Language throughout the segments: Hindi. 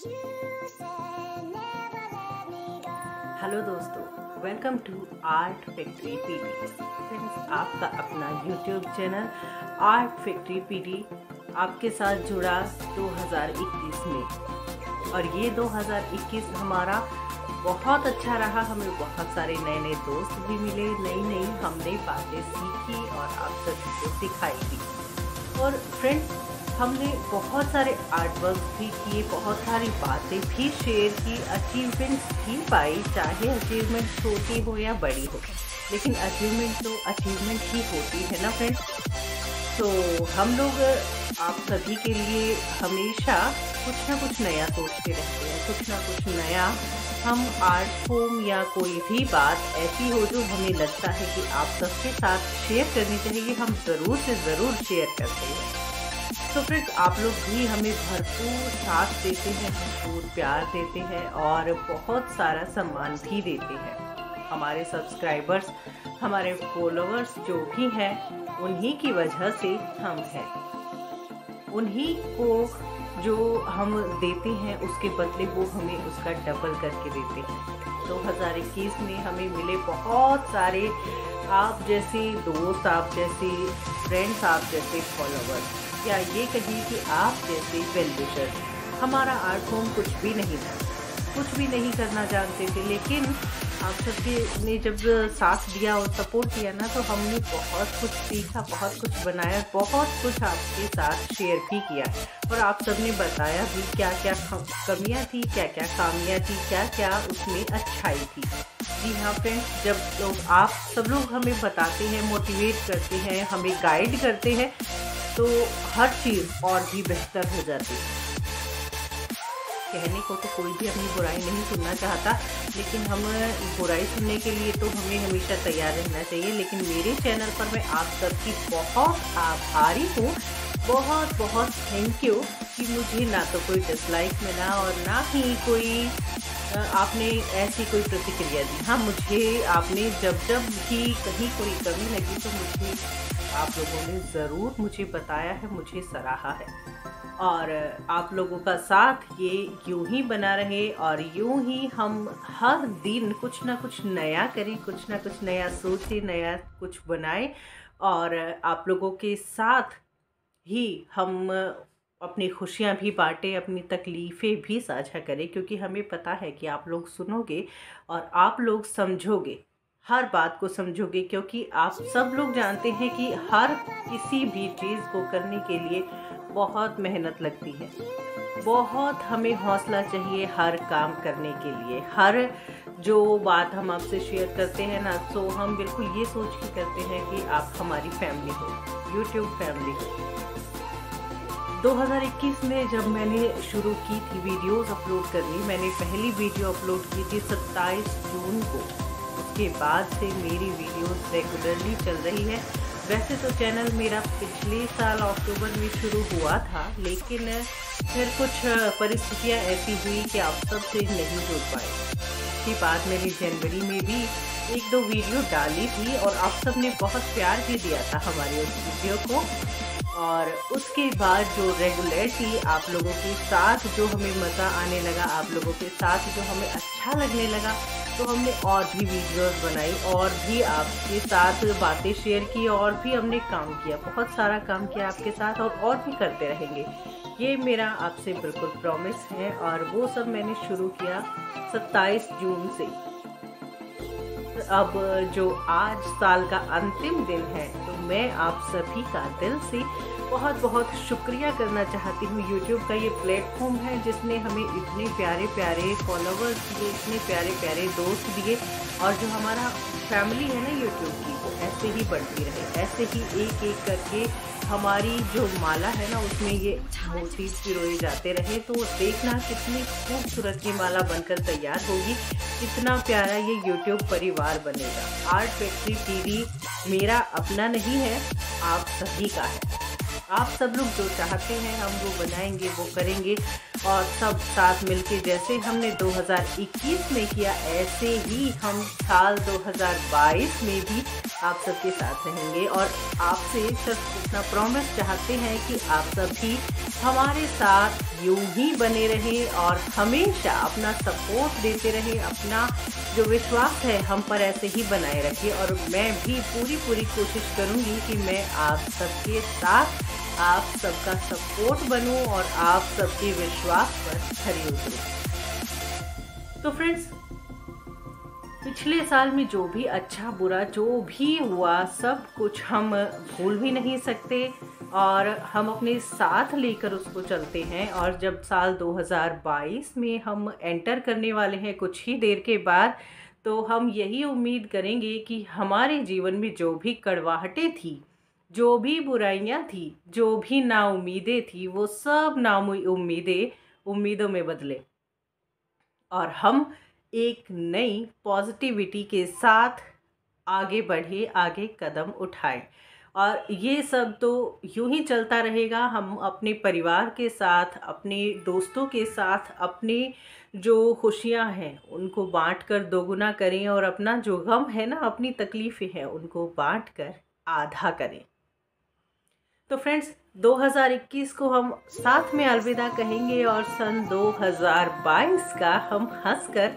हेलो दोस्तों. Welcome to art factory PD friends आपका अपना YouTube channel art factory PD आपके साथ जुड़ा 2021 में। और ये 2021 हमारा बहुत अच्छा रहा। हमें बहुत सारे नए नए दोस्त भी मिले नई नई हमने बातें सीखी और आप सभी को सिखाई भी और फ्रेंड्स हमने बहुत सारे आर्ट वर्क भी किए, बहुत सारी बातें भी शेयर की अचीवमेंट्स भी पाई, चाहे अचीवमेंट छोटी हो या बड़ी हो। लेकिन अचीवमेंट तो अचीवमेंट ही होती है ना फ्रेंड्स तो हम लोग, आप सभी के लिए हमेशा कुछ ना कुछ नया सोचते रहते हैं। कुछ ना कुछ नया हम आर्ट फॉर्म या कोई भी बात ऐसी हो जो हमें लगता है कि आप सबके साथ शेयर करनी चाहिए, हम ज़रूर से ज़रूर शेयर करते हैं। तो फ्रेंड्स आप लोग भी हमें भरपूर साथ देते हैं, भरपूर प्यार देते हैं और बहुत सारा सम्मान भी देते हैं। हमारे सब्सक्राइबर्स हमारे फॉलोअर्स जो भी हैं, उन्हीं की वजह से हम हैं। उन्हीं को जो हम देते हैं, उसके बदले वो हमें उसका डबल करके देते हैं। 2021 में हमें मिले बहुत सारे आप जैसे दोस्त, आप जैसे फ्रेंड्स आप जैसे फॉलोअर्स या ये कहिए कि आप जैसे वेल विशर हमारा आर्ट होम कुछ भी नहीं था। कुछ भी नहीं करना जानते थे, लेकिन आप सबके ने जब साथ दिया और सपोर्ट किया ना तो हमने बहुत कुछ सीखा, बहुत कुछ बनाया, बहुत कुछ आपके साथ शेयर भी किया। और आप सबने बताया भी क्या क्या कमियाँ थी क्या क्या खामियाँ थी क्या क्या उसमें अच्छाई थी। जी हाँ फ्रेंड्स जब लोग, आप सब लोग हमें बताते हैं मोटिवेट करते हैं, हमें गाइड करते हैं तो हर चीज़ और भी बेहतर हो जाती है। कहने को तो कोई भी अपनी बुराई नहीं सुनना चाहता, लेकिन हम बुराई सुनने के लिए तो हमें हमेशा तैयार रहना चाहिए। लेकिन मेरे चैनल पर मैं आप सबकी बहुत आभारी हूँ। बहुत बहुत थैंक यू कि मुझे ना तो कोई डिसलाइक मिला और ना ही कोई आपने ऐसी कोई प्रतिक्रिया दी। हाँ मुझे आपने जब जब भी कहीं कोई कमी लगी तो मुझे आप लोगों ने ज़रूर मुझे बताया है, मुझे सराहा है। और आप लोगों का साथ ये यूँ ही बना रहे और यूँ ही हम हर दिन कुछ ना कुछ नया करें, कुछ ना कुछ नया सोचें, नया कुछ बनाएँ और आप लोगों के साथ ही हम अपनी खुशियाँ भी बांटें, अपनी तकलीफ़ें भी साझा करें, क्योंकि हमें पता है कि आप लोग सुनोगे और आप लोग समझोगे। हर बात को समझोगे, क्योंकि आप सब लोग जानते हैं कि हर किसी भी चीज़ को करने के लिए बहुत मेहनत लगती है। बहुत हमें हौसला चाहिए हर काम करने के लिए। हर जो बात हम आपसे शेयर करते हैं ना तो हम बिल्कुल ये सोच के करते हैं कि आप हमारी फैमिली हो यूट्यूब फैमिली हो। 2021 में जब मैंने शुरू की थी वीडियोस अपलोड करनी, मैंने पहली वीडियो अपलोड की थी 27 जून को। उसके बाद से मेरी वीडियोस रेगुलरली चल रही है। वैसे तो चैनल मेरा पिछले साल अक्टूबर में शुरू हुआ था, लेकिन फिर कुछ परिस्थितियाँ ऐसी हुई कि आप सबसे नहीं जुड़ पाए। उसके बाद मैंने जनवरी में भी एक दो वीडियो डाली थी और आप सबने बहुत प्यार भी दिया था हमारी उस वीडियो को। और उसके बाद जो रेगुलरिटी आप लोगों के साथ जो हमें मज़ा आने लगा, आप लोगों के साथ जो हमें अच्छा लगने लगा तो हमने और भी वीडियोस बनाई और भी आपके साथ बातें शेयर की और भी हमने काम किया। बहुत सारा काम किया आपके साथ और और भी करते रहेंगे। ये मेरा आपसे बिल्कुल प्रॉमिस है और वो सब मैंने शुरू किया 27 जून से। अब जो आज साल का अंतिम दिन है तो मैं आप सभी का दिल से बहुत बहुत शुक्रिया करना चाहती हूँ। यूट्यूब का ये प्लेटफॉर्म है जिसने हमें इतने प्यारे प्यारे फॉलोवर्स दिए, इतने प्यारे प्यारे दोस्त दिए और जो हमारा फैमिली है ना यूट्यूब की, वो ऐसे ही बढ़ती रहे, ऐसे ही एक एक करके हमारी जो माला है ना, उसमें ये मोती पिरोए जाते रहे। तो देखना कितनी खूबसूरत ये माला बनकर तैयार होगी, कितना प्यारा ये यूट्यूब परिवार बनेगा। आर्ट फैक्ट्री टीवी मेरा अपना नहीं है, आप सभी का है। आप सब लोग जो चाहते हैं, हम वो बनाएँगे, वो करेंगे। और सब साथ मिलके जैसे हमने 2021 में किया, ऐसे ही हम साल 2022 में भी आप सबके साथ रहेंगे। और आपसे सिर्फ़ इतना प्रॉमिस चाहते हैं कि आप सब भी हमारे साथ यूँ ही बने रहें और हमेशा अपना सपोर्ट देते रहें, अपना जो विश्वास है, हम पर ऐसे ही बनाए रखिए और मैं भी पूरी पूरी कोशिश करूँगी कि मैं आप सबके साथ आप सबका सपोर्ट बनूं और आप सबके विश्वास पर खरी उतरूं। तो फ्रेंड्स पिछले साल में जो भी अच्छा बुरा, जो भी हुआ, सब कुछ हम भूल भी नहीं सकते और हम अपने साथ लेकर उसको चलते हैं और जब साल 2022 में हम एंटर करने वाले हैं कुछ ही देर के बाद तो हम यही उम्मीद करेंगे कि हमारे जीवन में जो भी कड़वाहटें थी जो भी बुराइयाँ थी, जो भी नाउमीदें थी, वो सब नाउमीदें उम्मीदों में बदले। और हम एक नई पॉजिटिविटी के साथ आगे बढ़े, आगे कदम उठाएँ। और ये सब तो यूँ ही चलता रहेगा। हम अपने परिवार के साथ, अपने दोस्तों के साथ, अपने जो खुशियाँ हैं, उनको बांट कर दोगुना करें और अपना जो गम है ना, अपनी तकलीफ़ें हैं, उनको बांट कर आधा करें। तो फ्रेंड्स 2021 को हम साथ में अलविदा कहेंगे और सन 2022 का हम हंसकर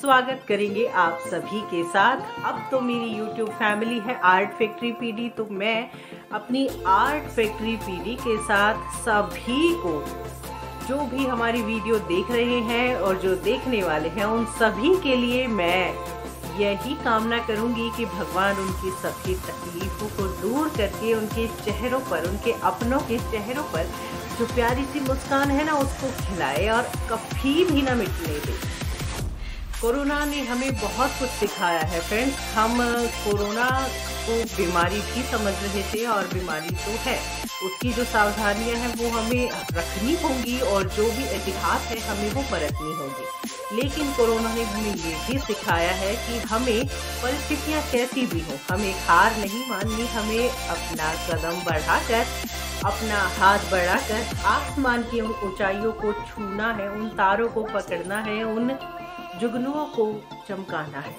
स्वागत करेंगे आप सभी के साथ। अब तो मेरी YouTube फैमिली है आर्ट फैक्ट्री पीडी तो मैं अपनी आर्ट फैक्ट्री पीडी के साथ सभी को जो भी हमारी वीडियो देख रहे हैं और जो देखने वाले हैं, उन सभी के लिए मैं यही कामना करूँगी कि भगवान उनकी सबकी तकलीफ़ों को दूर करके, उनके चेहरों पर, उनके अपनों के चेहरों पर जो प्यारी सी मुस्कान है ना, उसको खिलाए और कभी भी ना मिटने दे। कोरोना ने हमें बहुत कुछ सिखाया है फ्रेंड्स हम कोरोना को बीमारी भी समझ रहे थे और बीमारी तो है। उसकी जो सावधानियाँ हैं, वो हमें रखनी होंगी और जो भी इतिहास है, हमें वो बरतनी होगी। लेकिन कोरोना ने हमें ये भी सिखाया है कि हमें परिस्थितियाँ कैसी भी हों, हमें हार नहीं माननी, हमें अपना कदम बढ़ाकर, अपना हाथ बढ़ाकर, आसमान की उन ऊंचाइयों को छूना है, उन तारों को पकड़ना है, उन जुगनुओं को चमकाना है।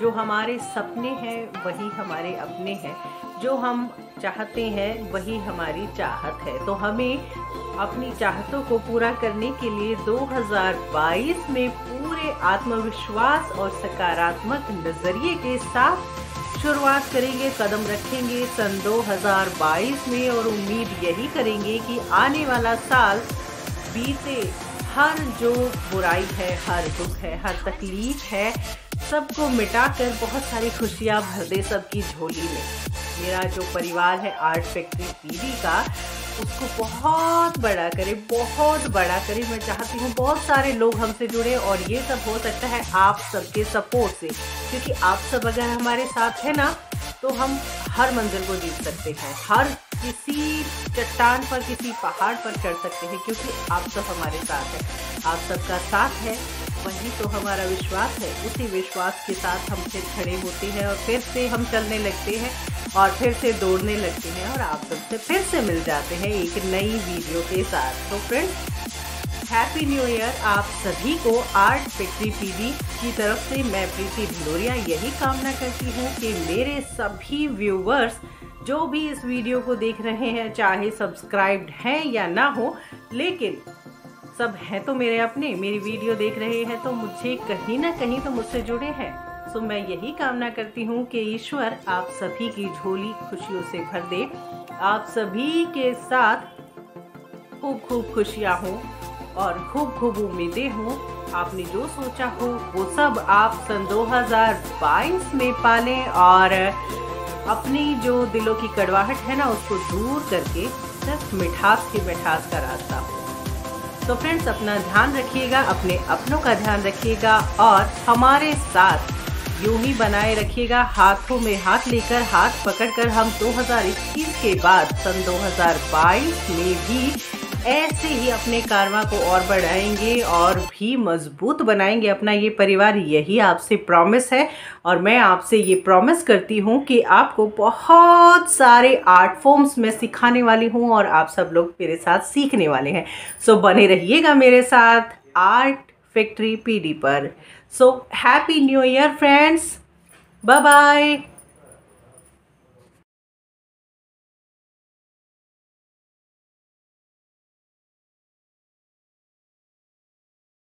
जो हमारे सपने हैं, वही हमारे अपने हैं। जो हम चाहते हैं, वही हमारी चाहत है। तो हमें अपनी चाहतों को पूरा करने के लिए 2022 में पूरे आत्मविश्वास और सकारात्मक नज़रिए के साथ शुरुआत करेंगे, कदम रखेंगे सन 2022 में और उम्मीद यही करेंगे कि आने वाला साल बीते हर जो बुराई है, हर दुख है, हर तकलीफ़ है, सबको मिटाकर बहुत सारी खुशियाँ भर दे सबकी झोली में। मेरा जो परिवार है आर्ट फैक्ट्री पीवी का, उसको बहुत बड़ा करे, बहुत बड़ा करे। मैं चाहती हूँ बहुत सारे लोग हमसे जुड़े और ये सब हो सकता है आप सबके सपोर्ट से। क्योंकि आप सब अगर हमारे साथ है ना तो हम हर मंजिल को जीत सकते हैं। हर किसी चट्टान पर, किसी पहाड़ पर चढ़ सकते हैं, क्योंकि आप सब हमारे साथ हैं। आप सबका साथ है। वही तो हमारा विश्वास है, उसी विश्वास के साथ हम फिर खड़े होते हैं और फिर से हम चलने लगते हैं और फिर से दौड़ने लगते हैं और आप सबसे फिर से मिल जाते हैं एक नई वीडियो के साथ। तो फ्रेंड्स हैप्पी न्यू ईयर आप सभी को। आर्ट फैक्ट्री पीडी की तरफ़ से मैं प्रीति भिलोरिया यही कामना करती हूँ कि मेरे सभी व्यूवर्स जो भी इस वीडियो को देख रहे हैं, चाहे सब्सक्राइब्ड हैं या ना हो, लेकिन सब हैं तो मेरे अपने, मेरी वीडियो देख रहे हैं तो मुझे कहीं ना कहीं तो मुझसे जुड़े हैं। सो मैं यही कामना करती हूँ कि ईश्वर आप सभी की झोली खुशियों से भर दे। आप सभी के साथ खूब खूब खुशियाँ हों और खूब खूब उम्मीदें हों। आपने जो सोचा हो, वो सब आप सन 2022 में पालें और अपनी जो दिलों की कड़वाहट है ना, उसको दूर करके सिर्फ़ मिठास की मिठास का रास्ता हो तो फ्रेंड्स अपना ध्यान रखिएगा, अपने अपनों का ध्यान रखिएगा और हमारे साथ यूँ ही बनाए रखिएगा। हाथों में हाथ लेकर, हाथ पकड़कर हम 2021 के बाद, सन 2022 में भी ऐसे ही अपने कारवा को और बढ़ाएँगे और भी मज़बूत बनाएँगे अपना ये परिवार, यही आपसे प्रॉमिस है। और मैं आपसे ये प्रॉमिस करती हूँ कि आपको बहुत सारे आर्ट फॉर्म्स में सिखाने वाली हूँ और आप सब लोग मेरे साथ सीखने वाले हैं। सो बने रहिएगा मेरे साथ आर्ट फैक्ट्री पीडी पर। So happy new year friends bye bye